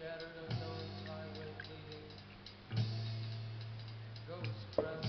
scattered unknown highway bleeding. Ghost breath.